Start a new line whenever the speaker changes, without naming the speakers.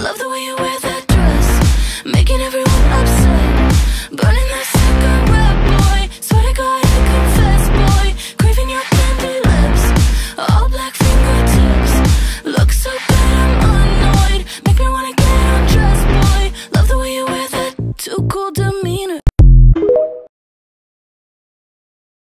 love the way you wear that dress Making everyone upset. Burning that cigarette, boy. Swear to God, I confess, boy. Craving your candy lips All black fingertips. Look so bad, I'm annoyed. Make me wanna get undressed, boy. Love the way you wear that Too cool to